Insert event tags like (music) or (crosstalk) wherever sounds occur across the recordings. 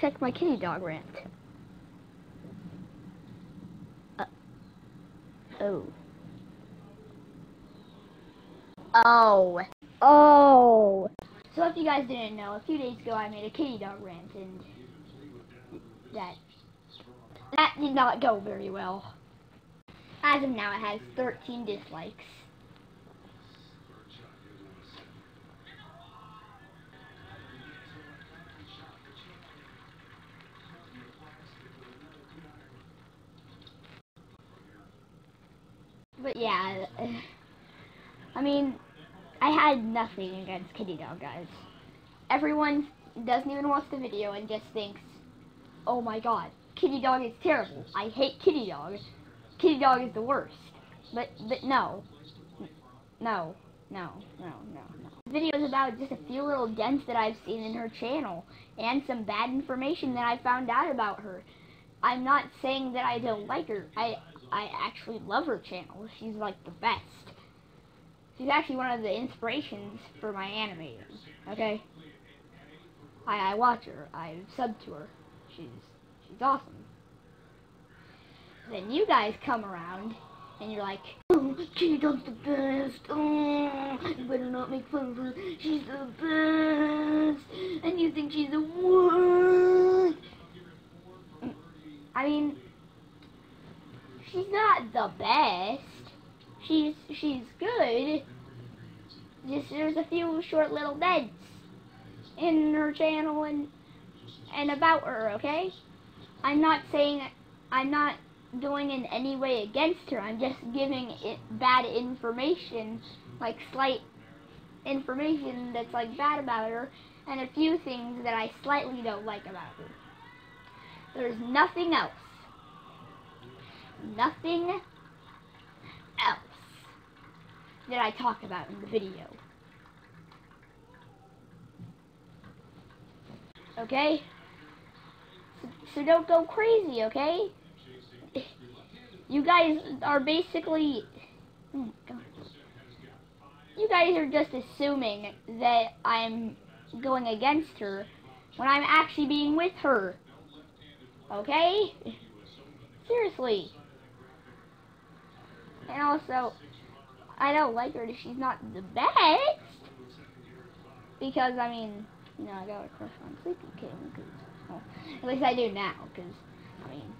check my kitty dog rant. Uh, oh. Oh. Oh. So if you guys didn't know, a few days ago I made a kitty dog rant and that that did not go very well. As of now it has 13 dislikes. But yeah, (sighs) I mean, I had nothing against Kitty Dog, guys. Everyone doesn't even watch the video and just thinks, oh my god, Kitty Dog is terrible. I hate Kitty Dog. Kitty Dog is the worst. But, but no. No. No, no, no, no. The video is about just a few little dents that I've seen in her channel and some bad information that I found out about her. I'm not saying that I don't like her. I I actually love her channel. She's like the best. She's actually one of the inspirations for my animating. Okay? I, I watch her. I sub to her. She's she's awesome. Then you guys come around and you're like, oh, she does the best. Oh, you better not make fun of her. She's the best. And you think she's the worst. Mm, I mean, she's not the best. She's she's good. Just there's a few short little dents in her channel and and about her, okay? I'm not saying I'm not doing in any way against her. I'm just giving it bad information, like slight information that's like bad about her and a few things that I slightly don't like about her. There's nothing else nothing else that I talk about in the video. Okay? So, so don't go crazy, okay? You guys are basically... Oh you guys are just assuming that I'm going against her when I'm actually being with her. Okay? Seriously. And also, I don't like her. She's not the best. Because, I mean, you know, I got a crush on Sleepy King. Cause, well, at least I do now. Because, I mean,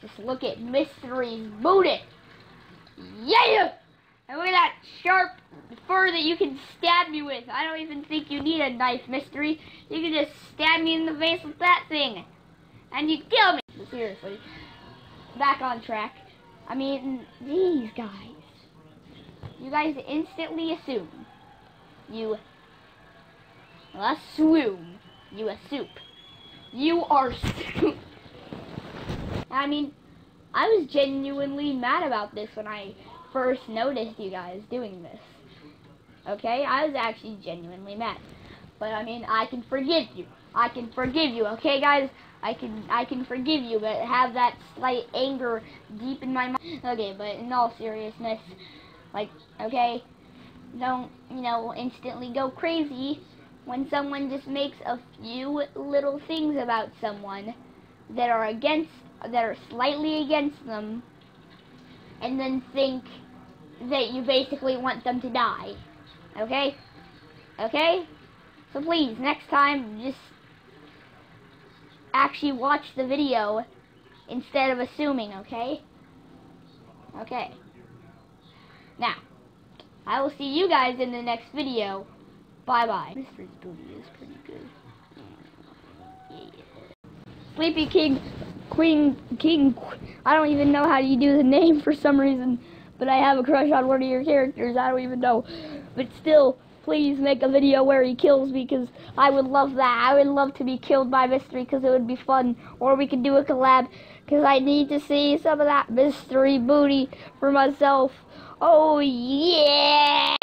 just look at Mystery's booty. Yeah! And look at that sharp fur that you can stab me with. I don't even think you need a knife, Mystery. You can just stab me in the face with that thing. And you kill me. Seriously. Back on track. I mean, these guys. You guys instantly assume. You assume. You assume. You are soup. I mean, I was genuinely mad about this when I first noticed you guys doing this. Okay? I was actually genuinely mad. But I mean, I can forgive you. I can forgive you, okay guys? I can I can forgive you, but have that slight anger deep in my mind. Okay, but in all seriousness, like, okay, don't, you know, instantly go crazy when someone just makes a few little things about someone that are against, that are slightly against them, and then think that you basically want them to die. Okay? Okay? So please, next time, just actually watch the video instead of assuming, okay? Okay. Now, I will see you guys in the next video. Bye-bye. Booty is pretty good. Yeah. Sleepy King, Queen, King, I don't even know how you do the name for some reason, but I have a crush on one of your characters. I don't even know. But still, please make a video where he kills me because I would love that. I would love to be killed by Mystery because it would be fun. Or we could do a collab because I need to see some of that Mystery booty for myself. Oh, yeah!